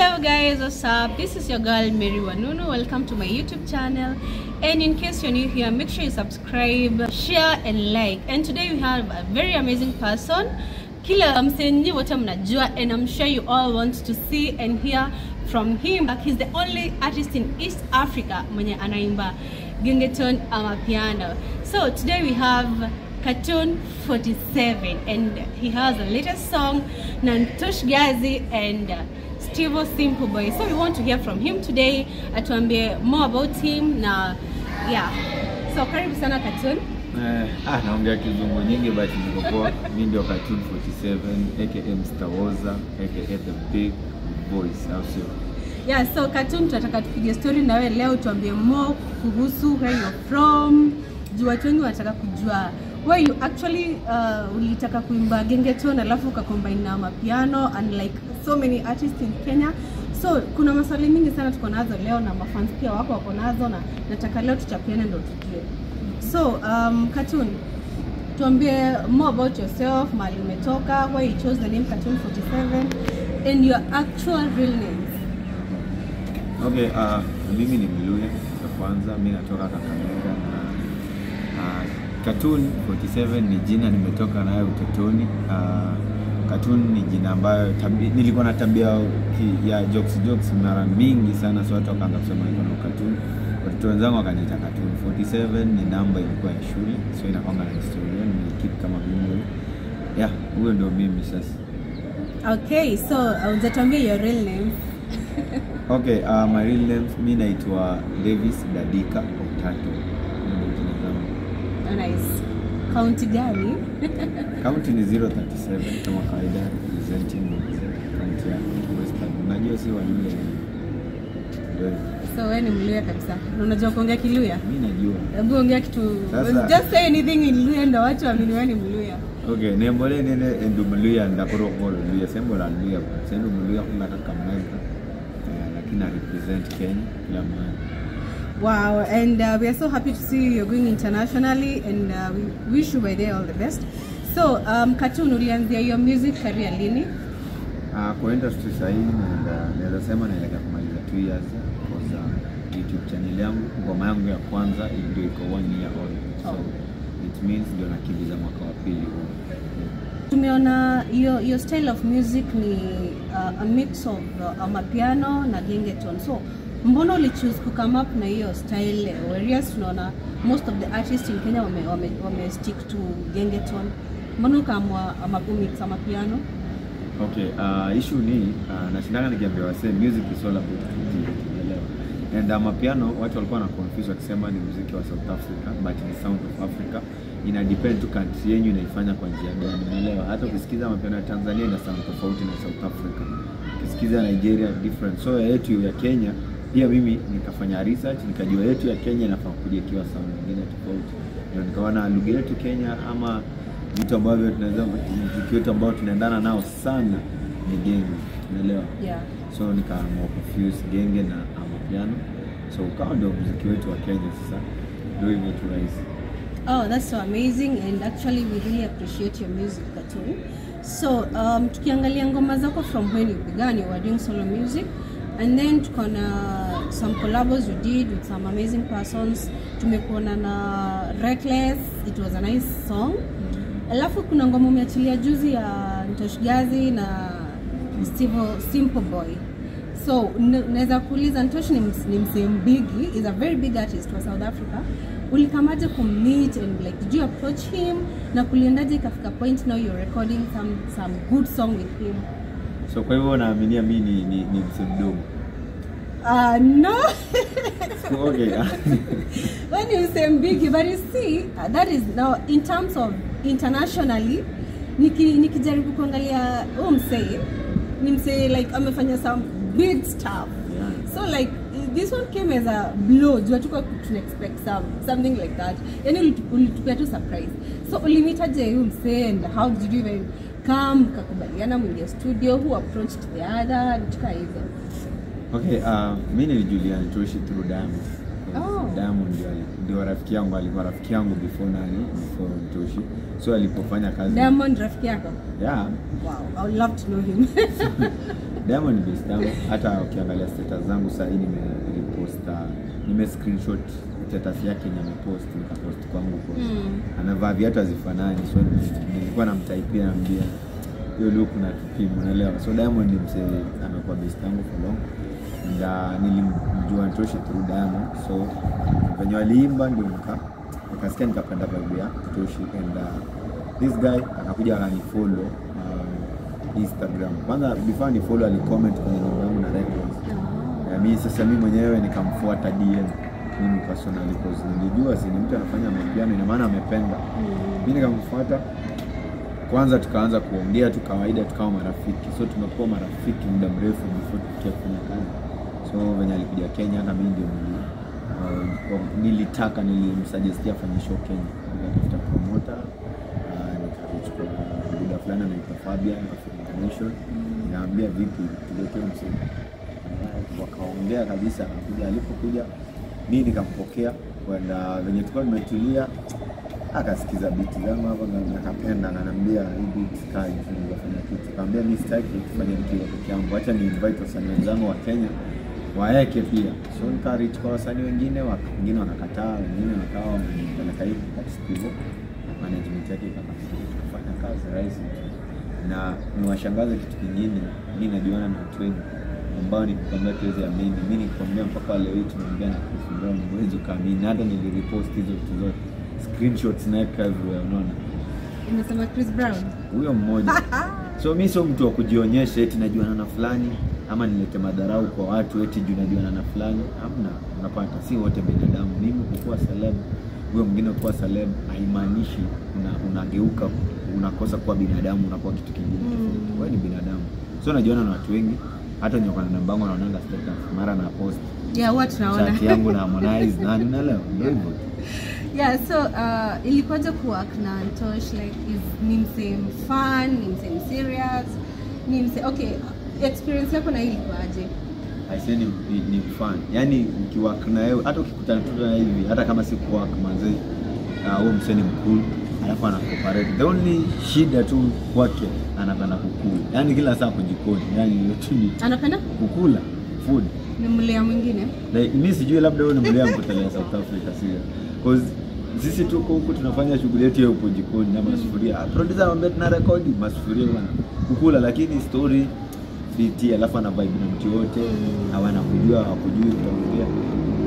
Hello guys, what's up? This is your girl Mary Wanunu. Welcome to my YouTube channel. And in case you're new here, make sure you subscribe, share and like. And today we have a very amazing person. Kila msenyi wote mnajua and I'm sure you all want to see and hear from him. He's the only artist in East Africa mwenye anaimba gengeton ama piano. So today we have Cartoon 47 and he has a latest song Nantosh Gazi and uh, Steve Simple Boy. So we want to hear from him today, atuambie more about him na yeah. So karibu sana Cartoon. Eh, ah, naongea kizungu nyingi but niko poa. Mimi ndio Cartoon 47 aka Mr. Woza aka the big voice au sio? Yeah, so Cartoon tunataka tupige story na wewe leo tuambie more kuhusu where you're from. Juu watu wengi wanataka kujua where you actually uh, ulitaka kuimba gengeton alafu ukacombine na mapiano and like so many artists in Kenya. So kuna maswali mingi sana tuko nazo leo na mafans pia wako wako nazo na nataka leo tuchapiane ndo tujue. So um, Cartoon tuambie more about yourself, mahali umetoka, why you chose the name Cartoon 47 and your actual real name. Okay, uh, mimi ni Mluya ya kwanza, mimi natoka Kakamega na uh, Cartoon 47 ni jina nimetoka nayo utotoni. Uh, Cartoon ni jina ambayo tabi, nilikuwa na tabia ya jokes jokes mara mingi sana, so watu wakaanza kusema niko na cartoon. Watoto wenzangu wakaniita Cartoon 47 ni namba ilikuwa ya shule, so inakwanga na historia, ni kitu kama memory. ya huyo ndio mimi sasa. Okay, so uh, your real name. Okay, uh, my real name mi naitwa Davis Dadika Otato. Nice. County gani? Kaunti ni 037 kama kawaida representing kaunti ya Western. Unajua si Waluya. So wewe ni Mluya kabisa. Na unajua kuongea Kiluya? Mimi najua. Hebu ongea kitu. Sasa- Just say anything in Luya ndio watu waamini wewe ni Mluya. Okay, nembole nene endu Mluya ndakoro koro Luya sembo la Luya. Sendo Mluya kuna kaka Yeah, lakini na represent Kenya kila mahali. Wow, and uh, we are so happy to see you. You're going internationally and uh, we wish you by there all the best. So, um, Katun, ulianzia your music career lini? Uh, kwa industry sahii naenda naweza sema naelekea kumaliza 2 years kwa uh, YouTube channel yangu. Ngoma yangu ya kwanza ndio iko one year old. So Oh. it means ndio nakimbiza mwaka wa pili huu. Tumeona your, your style of music ni uh, a mix of uh, amapiano na gengeton. So, mbona ulichoose kucome up na hiyo style whereas tunaona most of the artists in Kenya wame, wame, wame stick to gengeton. Mbona ukaamua ama piano? Okay, uh, issue ni uh, nashindanga nikiambia wasee music is all about creativity. And uh, mapiano watu walikuwa na confuse wakisema ni muziki wa South Africa but ni sound of Africa. Ina depend tu country yenyu inaifanya kwa njia gani, unaelewa? Hata ukisikiza mapiano ya Tanzania ina sound tofauti na South Africa. Ukisikiza Nigeria different. So ya yetu ya Kenya pia mimi nikafanya research nikajua yetu ya Kenya inafaa kuja ikiwa sound nyingine tofauti. Ndio nikaona lugha yetu Kenya ama vitu ambavyo tunaweza muziki wetu ambao tunaendana nao sana ni genge, unaelewa? Yeah. So nikaamua kufuse genge na amapiano, so ukawa ndio muziki wetu wa Kenya sasa, ndio hivyo tu rahisi. Oh, that's so amazing and actually we really appreciate your music Cartoon. So, um, tukiangalia ngoma zako from when you began, you were doing solo music and then tuko na some collabos we did with some amazing persons. Tumekuona na Reckless, it was a nice song. Alafu kuna ngoma umeachilia juzi ya ntoshigazi na Steve Simple Boy. So naweza kuuliza Ntosh ni, ni msee mbigi, is a very big artist wa South Africa. Ulikamaje kummeet and like did you approach him na kuliendaje ikafika point now you're recording some some good song with him? So kwa hivyo naaminia mi ni, ni, ni mse mdogo. Uh, no. Okay. when you say big but you see uh, that is now in terms of internationally niki nikijaribu kuangalia huyo msee ni msee like amefanya some big stuff Yeah. so like this one came as a blow jua hatukuwa tuna expect some, something like that yani ulitupia tu surprise so ulimitaje huyu msee and how did you even come kakubaliana mwingia studio who approached the other vitu hivyo Okay, uh, mi nilijulia Ntoshi through Diamond. Oh. Diamond ndio ndio rafiki yangu, alikuwa rafiki yangu before nani, before Mtoshi. So alipofanya kazi Diamond rafiki yako yeah, wow I would love to know him Diamond ni best yangu. Hata ukiangalia status zangu sasa hivi nimeposta nime screenshot status yake yenye amepost nikapost kwangu post. Mm. anavaa viatu hazifanani so nilikuwa namtaipia naambia hiyo look na kipimo unaelewa. So Diamond ni msee amekuwa best yangu for long. Uh, nilimjua Ntoshi through Diamond so venye waliimba ndio nika nikasikia nikapenda vibe ya Ntoshi and uh, this guy akakuja akanifollow uh, Instagram. Kwanza before ni follow alicomment kwenye nyimbo yangu na records. Mimi Ya, sasa mimi mwenyewe nikamfuata DM mimi personally because nilijua si ni mtu anafanya mapiano ina maana amependa. Mm. Mimi nikamfuata kwanza, tukaanza kuongea tu kawaida, tukawa marafiki, so tumekuwa marafiki muda mrefu before tufikia kufanya kazi. So venye alikuja Kenya, hata mimi ndio uh, nilitaka nilimsuggestia afanye show Kenya, nikatafuta promoter uh, nikachukua muda fulani anaitwa Fabian International, naambia vipi tuletee msee wakaongea kabisa, akakuja. Alipokuja mi nikampokea kwenda venye tulikuwa tumetulia, akasikiza biti zangu hapo na nakapenda, ananiambia hii beat kali, tunaweza fanya kitu. Kaambia mi sitaki kufanya nikiwa peke yangu, acha ni invite wasanii wenzangu wa Kenya waeke pia. So nika reach kwa wasanii wengine, wengine wakakataa, wengine wakawa wananipeleka hivi katisikizo, management yake ikakataa, tukafanya kazi rahisi na niwashangaze kitu kingine, mi najuana na watu wengi ambao nikikwambia tuweze amini. Mi nikikwambia mpaka leo hii tunaongea na Chris Brown, huwezi ukaamini. Hata nilirepost hizo vitu zote, screenshots naweka everywhere, unaona Umesema Chris Brown. huyo mmoja. So mi sio mtu wa kujionyesha eti najua na fulani ama nilete madharau kwa watu eti juu najua na fulani. Hamna, unapata, si wote binadamu. Mimi kukuwa celeb, huyo mwingine kuwa celeb haimaanishi una, unageuka unakosa kuwa binadamu, unakuwa kitu kingine Mm. tofauti. Wewe ni binadamu, so najuana na watu wengi, hata wenye na namba yangu status mara na post. Yeah, what tunaona. chat yangu na Harmonize na unaelewa, ndio hivyo. Yeah, so uh, ilikuwaje na Antosh? Like is ni msem fun, ni msem serious, ni msem okay, experience yako na hii ilikuwaje? aisee ni, ni, ni fun. Yaani ukiwork na wewe hata ukikutana tu na hivi hata kama si kuwork manze uh, huo msee mseni mkuu alafu ana cooperate. The only shida tu kwake anapenda kukula. Yani kila saa kujikoni yani Anapenda? kukula food. Ni mlea mwingine? like mi sijui labda wewe ni mlea mpotelea South Africa sio cause sisi tuko huku tunafanya shughuli yetu hapo huko jikoni na masufuria Mm. producer anambia tuna rekodi masufuria bwana kukula lakini story fiti alafu ana vibe na mtu yote. Hawana kujua hawakujui utaongea.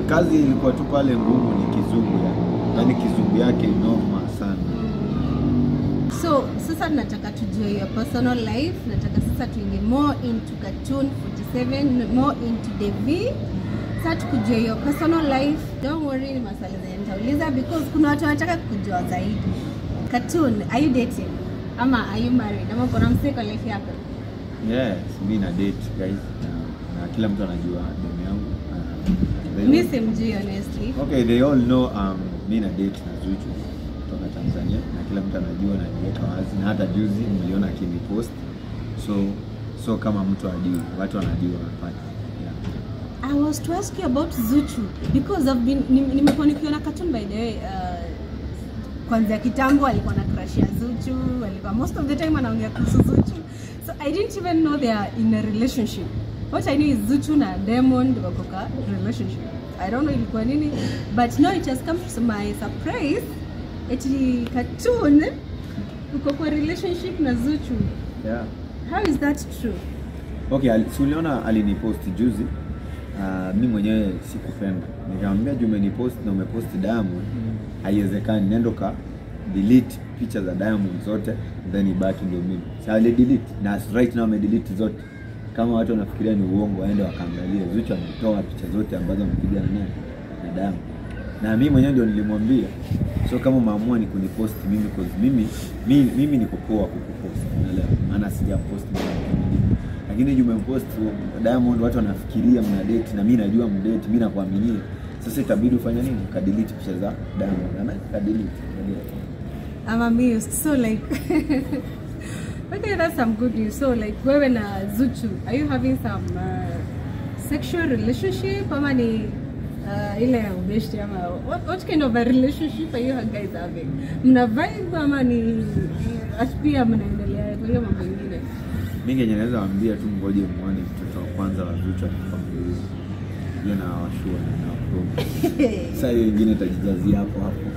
Kazi ilikuwa tu pale ngumu ni kizungu ya yaani kizungu yake noma So sasa nataka tujue your personal life, nataka sasa tuingie more into cartoon 47, more into Devi. Sasa tukujue your personal life. Don't worry, ni maswali zenye nitauliza because kuna watu wanataka kujua zaidi. Cartoon, are you dating? Ama are you married? Ama kuna na msee kwa life yako? yes mimi na date guys na, na kila mtu anajua demu yangu Ah, they Mi all- simjui honestly. Okay, they all know um, mimi na date na Zuchu kutoka Tanzania na kila mtu anajua na niweka wazi, na hata juzi mliona akinipost, so so kama mtu ajui, watu wanajua wanapata yeah. I was to ask you about Zuchu because I've been nim- nimekuwa nikiona cartoon by the way uh, kwanza kitambo alikuwa na crush ya Zuchu, alikuwa most of the time anaongea kuhusu Zuchu. So I didn't even know they are in a relationship. What I knew is Zuchu na Diamond wako ka relationship. I don't know ilikuwa nini but now it has come to my surprise eti cartoon uko kwa relationship na Zuchu. Yeah. How is that true? Okay, ali- si uliona alinipost juzi uh, mi mwenyewe sikupenda, nikamwambia juu umenipost na umepost Diamond, haiwezekani, nendo ka delete picha za Diamond zote then ibaki ndio mimi. Sasa ali delete na right now ame delete zote. Kama watu wanafikiria ni uongo, waende wakaangalia. Zuchu ametoa picha zote ambazo amepiga na nani na Diamond, na mimi mwenyewe ndio nilimwambia, so kama umeamua ni kunipost mimi cause mimi mimi, mimi niko poa kukupost, unaelewa, maana sijapost post lakini juu umempost Diamond, watu wanafikiria mna date na mimi najua mdate, mimi nakuaminia. Sasa itabidi ufanye nini? Kadelete picha za Diamond, ana kadelete. I'm amused. So like, okay, that's some good news. So like, wewe na Zuchu, are you having some uh, sexual relationship ama ni uh, ile ya ubeshti ama what, what kind of a relationship are you guys having? Mna vibe ama ni aspia pia mnaendelea kwa hiyo mambo mengine? Mimi kenye naweza waambia tu ngoje muone mtoto wa kwanza wa Zuchu akikwambia hiyo na washua na pro sasa hiyo nyingine itajijazia hapo hapo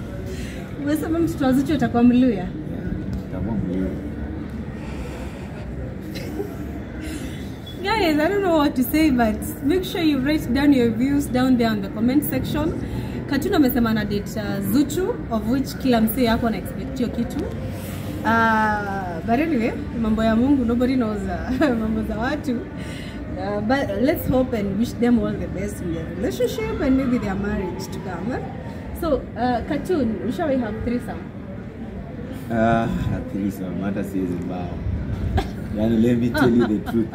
Umesema mtoto wa Zuchu atakuwa Mluya? Yeah, itakuwa mlio Guys, I don't know what to say, but make sure you write down your views down there in the comment section. Katun amesema na date uh, Zuchu of which kila msee yako na expect hiyo kitu. Uh, but anyway, mambo ya Mungu nobody knows uh, mambo za watu. Uh, but let's hope and wish them all the best in their relationship and maybe their marriage to come. eh? So, uh, Katun, shall we have threesome? Ah, threesome, hata siwezi mbao yani let me tell you the truth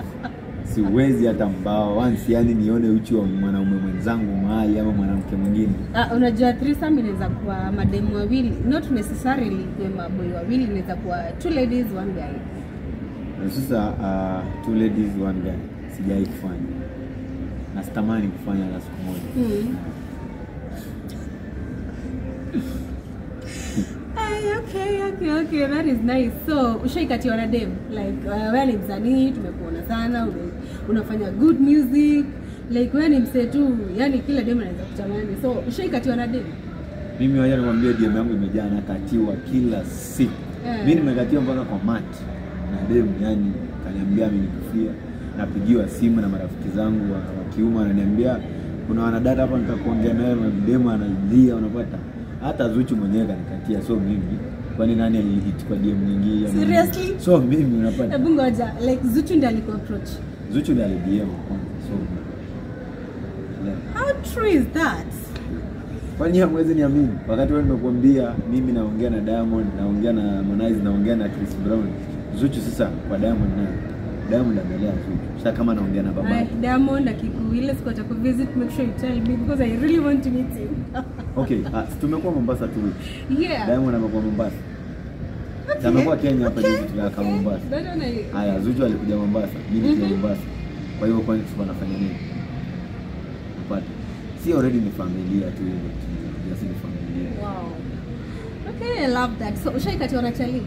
siwezi hata mbao. Once yani nione uchi wa mwanaume mwenzangu mahali ama mwanamke mwingine. Uh, unajua threesome inaweza kuwa mademu wawili. Not necessarily kuwe maboi wawili inaweza kuwa two ladies one guy. Na sasa uh, two ladies one guy. Sijai kufanya. Na sitamani kufanya hata siku moja. Mm. Ay, okay, okay, okay, that is nice. So, ushaikatiwa na dem? Like uh, wewe ni msanii, tumekuona sana, ume- unafanya good music like wewe ni msee tu, yani kila dem anaweza kutamani. So, ushaikatiwa na dem? mimi waje nikwambie DM yangu imejaa nakatiwa kila siku yeah. Mimi nimekatiwa mpaka kwa mati na demo yani kaniambia amenikufia napigiwa simu na marafiki zangu wa, wa kiume ananiambia kuna wanadada hapa nitakuongea naye na demu analia unapata hata Zuchu mwenyewe kanikatia so mimi kwani nani alihit kwa DM nyingine Seriously? so mimi unapata Hebu ngoja, like Zuchu ndiye alikuwa approach. Zuchu ni kwanza so. How true is that? Kwani hamwezi niamini? Wakati wewe nimekuambia mimi naongea na Diamond, naongea na Harmonize, naongea na Chris Brown. Zuchu sasa kwa Diamond naye. Diamond amelea Zuchu. Sasa kama naongea na baba. Diamond akikuile siku atakuvisit make sure you tell me because I really want to meet him. Okay, uh, tumekuwa Mombasa tu yeah. Diamond amekuwa Mombasa. Amekuwa Kenya hapa juzi okay. Mombasa. Haya, Zuchu alikuja Mombasa, mimi nikuja Mhm. Mombasa. Kwa hiyo kwani sisi wanafanya nini? Upate. Si already ni familia tu hiyo. Just ni familia. Wow. Okay, I love that. So ushaikatiwa na chali?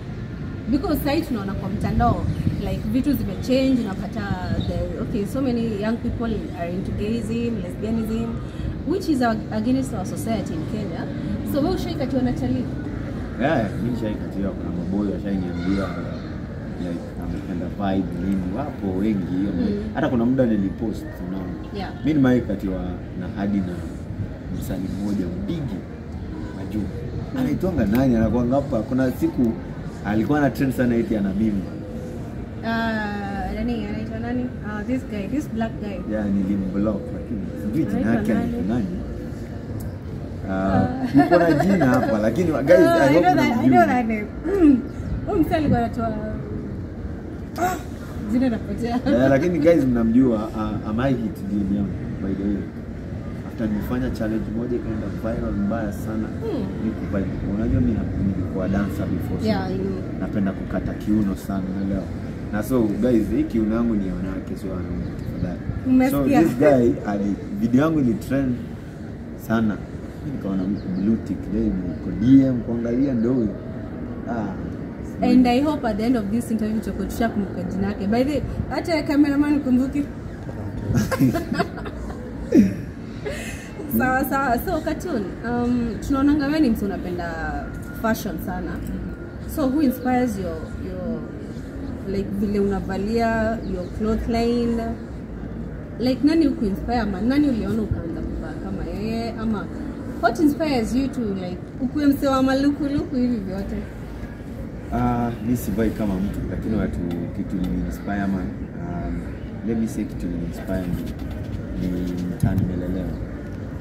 Because sahii tunaona kwa mtandao like vitu zimechange unapata the, okay so many young people are into gayism, lesbianism which is ag- against our society in Kenya. So wewe ushaikatiwa na chali? Yeah, mimi nishaikatiwa kuna maboy washainiambia like amependa vibe nini, wapo wengi hiyo. Mm. Hata kuna muda nilipost unaona. Yeah. kati wa na hadi na msanii mmoja mbigi majuu. Anaitwanga nani anakuanga hapa. Kuna siku alikuwa na trend sana eti ana mimi. Uh, nani anaitwa nani? Uh, this guy, this black guy. Yeah, nilimblock lakini sijui jina yake nani? Ah, niko na jina hapa lakini guys Oh, I I hope know that, I know that name. Mm. Huyu msee alikuwa anatoa Ah, jina napotea. Eh, lakini guys mnamjua uh, am I hit DM yangu by the way after nilifanya challenge moja ikaenda viral mbaya sana Hmm. niko vibe unajua mimi nilikuwa dancer before so Yeah, I know. napenda kukata kiuno sana leo. na so guys hii kiuno yangu ni wanawake sio wanaume tafadhali so this guy ali video yangu ili trend sana nikaona mtu blue tick leo uko DM kuangalia ndio huyo ah And I hope at the end of this interview tutakuwa tushakumbuka jina yake. By the hata cameraman kumbuki. sawa sawa. So Katun, um, tunaonanga wewe ni mtu unapenda fashion sana. So who inspires your your like vile unavalia your cloth line? Like nani ukuinspire ama nani uliona ukaanza kuvaa kama yeye ama what inspires you to like ukuwe mse wa malukuluku hivi vyote? Ah, mi sivai kama mtu lakini watu kitu niliinspire man. Um, let me say kitu lininspire ni, ni mtaa nimelelewa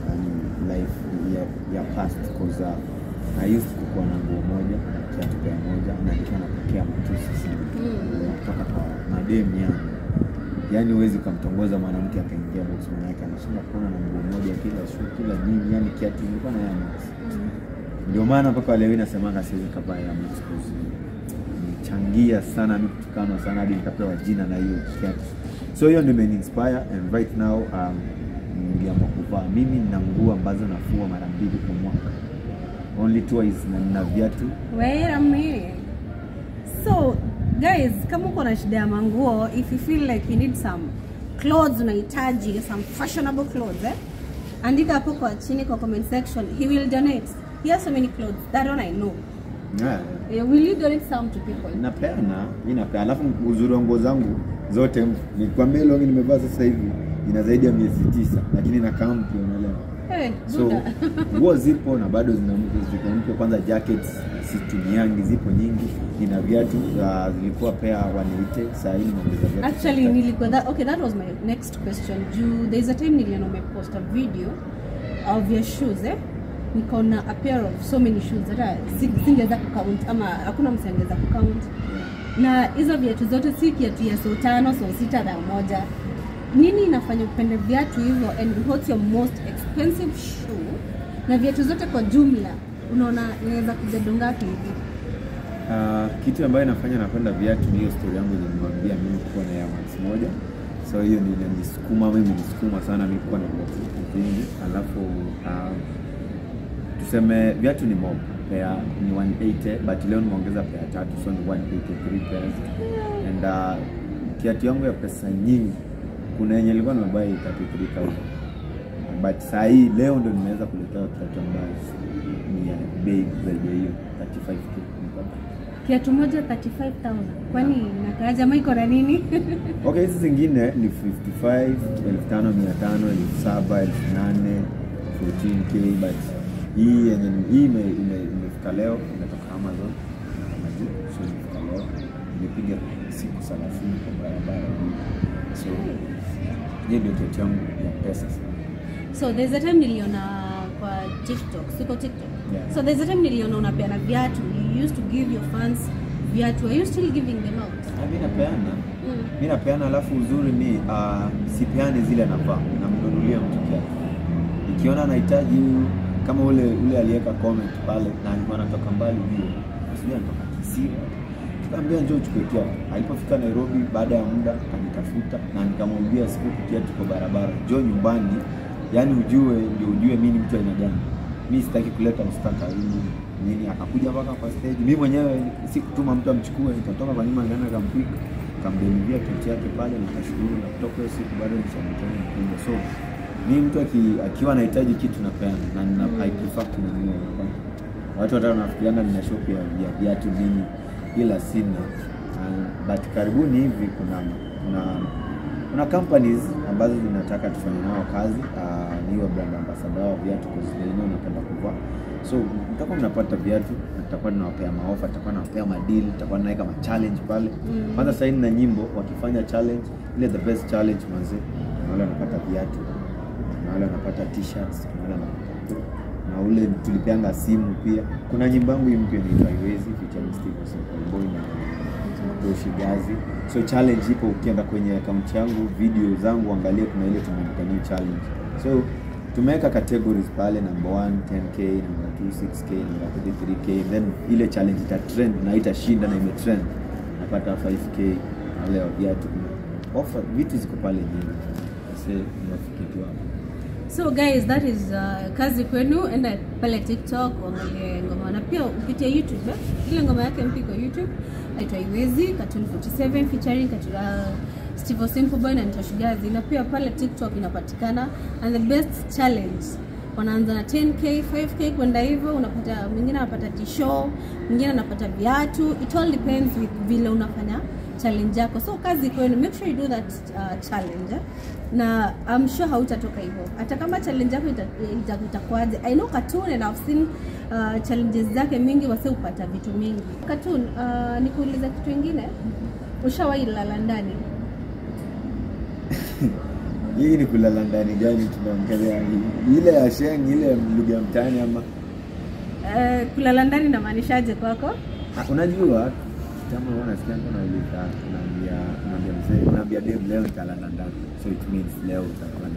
um, life ya, ya past cause uh, I used kukuwa na nguo moja na kiatu moja na nilikuwa napokea matusi sana. Mm. kutoka kwa mademu yangu yaani huwezi ukamtongoza mwanamke akaingia box manake anashinda kuona na nguo moja kila shoe kila nini yani kiatu ilikuwa na Air Max ndio maana mpaka leo hii nasemanga siwezi kavaa ya box, nichangia sana mimi kutukanwa sana hadi nikapewa jina na hiyo kiatu. So hiyo ndio imeninspire and right now um, niliamua kuvaa. Mimi nina nguo ambazo nafua mara mbili kwa mwaka. Only twice na nina viatu. Wait a minute. So guys kama uko na shida ya manguo if you feel like you need some clothes unahitaji some fashionable clothes eh? andika hapo kwa chini kwa comment section he will donate. He has so many clothes that one i know. Yeah. Yeah, will you donate some to people? Napeana mimi napeana alafu uzuri wa nguo zangu zote nikwambia longi nimevaa sasa hivi ina zaidi ya miezi tisa lakini nakaa mpya unaelewa hey, so nguo zipo na bado zina ziko mpya kwanza jackets situmiangi zipo nyingi. Nina viatu uh, zilikuwa pea waniite saa hii nimeongeza viatu actually nilikuwa that, okay that was my next question. Juu there is a time niliona umepost a video of your shoes eh? Nikaona a pair of so many shoes hata si- singeweza kucount ama hakuna mtu angeweza kucount. Na hizo viatu zote si kiatu ya so tano so sita na moja nini inafanya upende viatu hivyo and what's your most expensive shoe? Na viatu zote kwa jumla unaona inaweza kuja dongapi hivi? Uh, kitu ambayo inafanya napenda viatu ni hiyo story yangu nilimwambia mimi kuwa na Air Max moja. So hiyo ndio inanisukuma mimi nisukuma sana mimi kuwa na viatu vingi. Alafu uh, tuseme viatu ni mob pair ni 180 but leo nimeongeza pair tatu so ni 183 pairs. And uh, kiatu yangu ya pesa nyingi kuna yenye ilikuwa nimebai 33000 but saa hii leo ndo nimeweza kuletewa kiatu ambayo ni ya bei zaidi ya hiyo 35k nipata kiatu moja 35000 kwani nakaa jamaa iko na nini? Okay, hizi zingine ni 55, 5500, 7000, 8000, 14k but hii yenye hii ime- ime- imefika leo imetoka Amazon so imefika leo. Imepiga siku 30 kwa barabara so hiyo ndio kitu yangu ya pesa sana. so there's a time niliona kwa tiktok. Siko tiktok? Yeah. so there's a time niliona unapeana viatu. You used to give your fans viatu. Are you still giving them out? Mimi mi napeana. Mm. Mimi napeana, alafu uzuri ni uh, sipeani zile navaa, namnunulia mtu kiatu. Ikiona anahitaji kama ule ule aliweka comment pale na alikuwa anatoka mbali vile, sijui anatoka Kisii, tukaambia njoo chukue kiatu. Alipofika Nairobi, baada ya muda akanitafuta na nikamwambia sikupi kiatu kwa barabara, njoo nyumbani, yani ujue ndio ujue mimi ni mtu aina gani. Mi sitaki kuleta mstaka hili nini, akakuja mpaka kwa stage. Mimi mwenyewe sikutuma mtu amchukue, nikatoka kwa nyuma, nikaenda kampika kambeniia kitu yake pale, nikashukuru na kutoka hiyo siku bado nishamtana mkubwa. So mi mtu aki- akiwa anahitaji kitu napeana na nina I prefer kununua. Watu hata wanafikirianga nina shop ya viatu nini, ila sina. But karibuni hivi kuna kuna kuna companies ambazo zinataka tufanye nao kazi uh, ni hiyo brand ambassador wa viatu kwa napenda kuvaa so mtakuwa mnapata viatu na ninawapea maofa nitakuwa nawapea madili nitakuwa naweka machallenge pale Mm. saini na nyimbo wakifanya challenge ile the best challenge manze na wale wanapata viatu wale wanapata t-shirts wale wanapata na ule tulipeanga simu pia kuna nyimbo yangu mpya inaitwa Iwezi featuring Steve Simple Boy na Doshi Gazi. So challenge ipo, ukienda kwenye account yangu video zangu angalia, kuna ile tumeandika new challenge. So tumeweka categories pale, number 1 10k, number 2 6k, number 3 3k, then ile challenge ita trend na itashinda na ime trend napata 5k na leo viatu offer, vitu ziko pale nyingi. Sasa unafiki tu hapo. So guys that is uh, kazi kwenu. Enda pale tiktok uangalie ngoma. Na pia upitia youtube eh? ile ngoma yake mpiko youtube. Aitwa iwezi katun 47 featuring katika steve simple boy na nitoshigazi na pia pale tiktok inapatikana. And the best challenge wanaanza na 10k 5k kwenda hivyo. Unapata mwingine anapata tisho mwingine anapata viatu. It all depends with vile unafanya challenge yako. So kazi kwenu make sure you do that uh, challenge. Eh? na I'm sure hautatoka hivyo. Hata kama challenge yako ita- ita- itakuwaje? I know cartoon and I've seen uh, challenges zake mingi wase upata vitu mingi. Cartoon uh, nikuuliza kitu ingine ushawahi lala ndani? Hii ni kulala ndani gani tunaongelea? Ile ya sheng, ile lugha mtani ama? Uh, kulala ndani namaanishaje kwako? Ah, unajua unaambia unaambia mzee naambia dem leo nitalala ndani. So it means leo utakuwa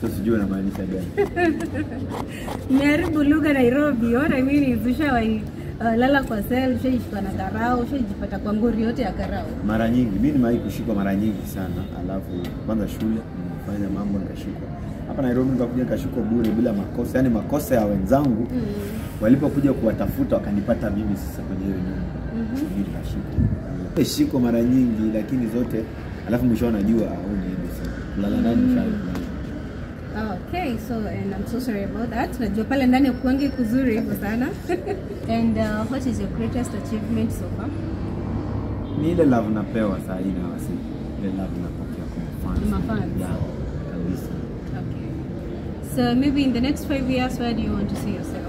so sijui unamaanisha gani. Nimeharibu lugha Nairobi. What I mean? Is ushawahi uh, lala kwa sel, ushaishikwa na karao, ushajipata kwa ngori yote ya karao. mara nyingi mi nimewahi kushikwa mara nyingi sana. Alafu kwanza shule nimefanya mambo nikashikwa. Hapa Nairobi nikakuja nikashikwa bure bila makosa. Yani makosa ya wenzangu Mm. walipokuja kuwatafuta wakanipata mimi sasa kwenye hiyo nyumba Mhm. inabidi ashikwe shiko mara nyingi lakini zote alafu mwisho anajua au ni innocent kulala ndani mshale Ah, Okay, so and I'm so sorry about that. Najua pale ndani kuangi kuzuri hivyo sana. and uh, what is your greatest achievement so far? ni ile love napewa saa hii na wasi ile love napokea kwa mafans Mafans. yeah kabisa Okay. So maybe in the next five years, where do you want to see yourself?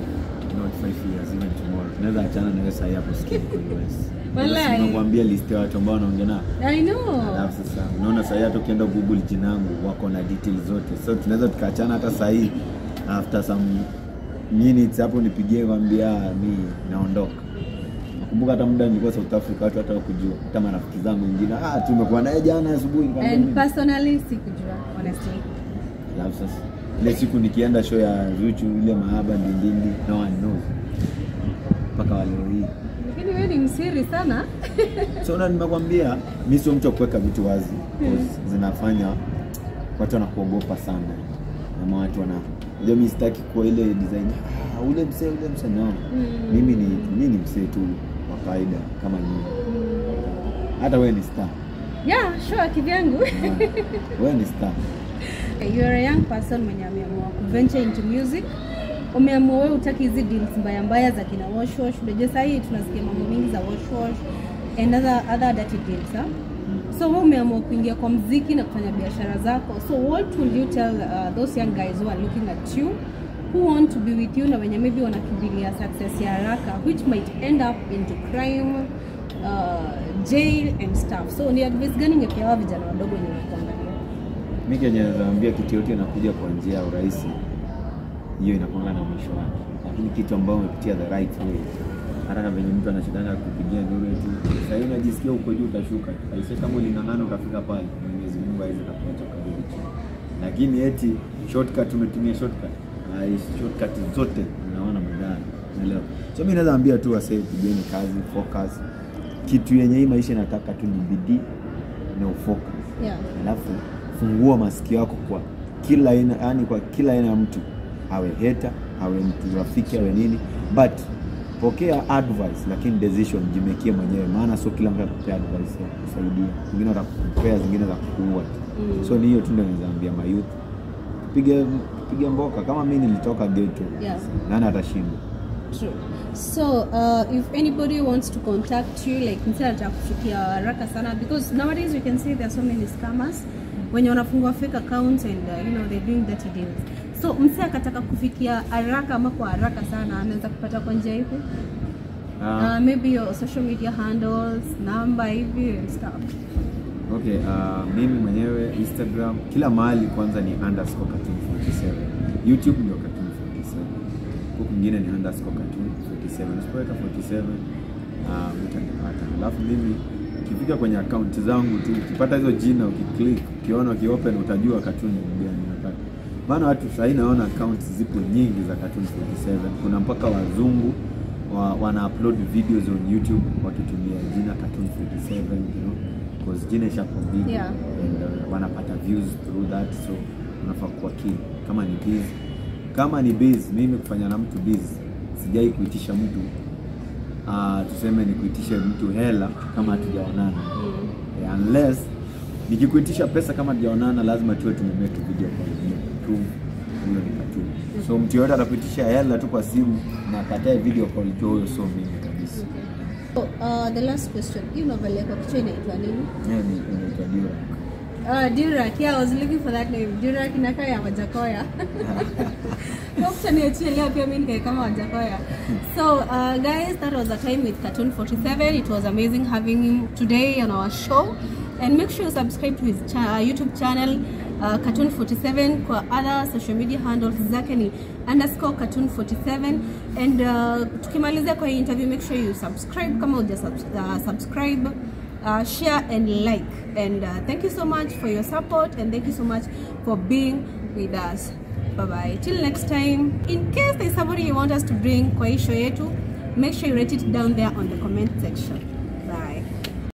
not five years even tomorrow naweza achana na wewe hii hapo sikia kwa US Wallahi. nakwambia list ya watu ambao wanaongea nao I know. Alafu sasa unaona sahii hata ukienda google jina langu wako na details zote so tunaweza tukaachana hata sahii after some minutes hapo nipigie kwambia mi naondoka nakumbuka hata muda nilikuwa south africa watu hata wakujua hata marafiki zangu wengine ah tumekuwa naye jana asubuhi nikamwambia And mimi." personally, sikujua honestly. alafu sasa ile siku nikienda show ya zuchu ile mahaba ndindindi no one knows mpaka wa leo hii. Lakini wewe ni msiri sana. so na nimekwambia mimi sio mtu wa kuweka vitu wazi. Cause zinafanya watu wanakuogopa sana. Ama watu wana ndio mimi sitaki kwa ile design ah, ule msee ule msee. No. Mm. mimi ni mimi ni msee tu wa kawaida kama nyinyi. Hata wewe ni star. Yeah, sure kivyangu. Wewe ni star. You are a young person mwenye ameamua kuventure into music. Umeamua wewe utaki hizi deals mbaya mbaya za kina wash wash. Unajua sasa hii tunasikia mambo mingi za wash wash and other other dirty deals. Huh? So wewe umeamua kuingia kwa mziki na kufanya biashara zako. So what will you tell uh, those young guys who are looking at you who want to be with you na wenye maybe wanakimbilia success ya haraka which might end up into crime uh, jail and stuff. So ni advice gani ungepea vijana wadogo wenye wanakuangalia? Mimi kenye naambia kitu yote inakuja kwa njia ya urahisi hiyo inakuanga na mwisho wake. Lakini kitu ambayo umepitia the right way. Hata kama venye mtu anashindana kupigia duru tu. Hivi unajisikia uko juu utashuka. Aise kama uling'ang'ana ukafika pale mwenyezi mungu aweze kukuacha ukarudi chini lakini eti shortcut umetumia shortcut? Ai, shortcut zote. Unaona madhara. Unaelewa? So mimi naweza ambia tu wasee pigeni kazi focus. Kitu yenye hii maisha inataka tu ni bidii na ufocus. Yeah. alafu fungua masikio yako kwa kila aina yani kwa kila aina ya mtu awe heta awe mtu rafiki awe nini but pokea advice lakini decision jimekie mwenyewe maana sio kila mtu atakupea advice ya kusaidia zingine watakupea zingine za kuua Mm. so ni hiyo tu ndio naweza ambia mayouth piga piga mboka kama mimi nilitoka ghetto Yeah. nani atashinda True. So, uh, if anybody wants to contact you, like msee atakufikia kufikia haraka sana because nowadays we can see there are so many scammers wenye wanafungua fake accounts and uh, you know they're doing dirty deals. So, mse akataka kufikia haraka ama kwa haraka sana anaweza kupata kwa njia ipi? Uh, Uh, maybe your social media handles, namba hivi stuff. Okay, uh, mimi mwenyewe Instagram kila mahali kwanza ni underscore cartoon 47. YouTube ndio cartoon 47. Huko kwingine ni underscore cartoon 47. Usipoweka 47 uh, utanipata. Alafu mimi ukifika kwenye akaunti zangu tu ukipata hizo jina ukiklik, ukiona ukiopen utajua cartoon ni gani. Maana watu sahii naona akaunti zipo nyingi za cartoon 47. Kuna mpaka wazungu wa, wana upload videos on YouTube wakitumia jina cartoon 47 you know because jina shapo big Yeah. and uh, wanapata views through that so unafaa kuwa keen kama ni biz kama ni biz mimi kufanya na mtu biz sijai kuitisha mtu uh, tuseme ni kuitisha mtu hela kama hatujaonana Mm. yeah, unless nikikuitisha pesa kama hatujaonana lazima tuwe tumemake video kwa ndio prove huyo ni so mtu yoyote anapitisha hela tu kwa simu na akatae video call tu huyo so mimi kabisa So, uh, the last question. Hii unavalia kwa kichwa inaitwa nini? yeah, ni inaitwa Dura. Uh, Durak, yeah, I was looking for that name. Durak inakaa ya Wajakoya. Dokta niachilia pia mimi nikae kama Wajakoya. So, uh, guys, that was a time with Cartoon 47. It was amazing having him today on our show. And make sure you subscribe to his cha YouTube channel uh, Cartoon 47 kwa other social media handles zake ni underscore Cartoon 47 and uh, tukimalizia kwa hii interview make sure you subscribe. Kama uja uh, subscribe uh, share and like. And uh, thank you so much for your support and thank you so much for being with us. Bye bye till next time in case there's somebody you want us to bring kwa hii show yetu make sure you write it down there on the comment section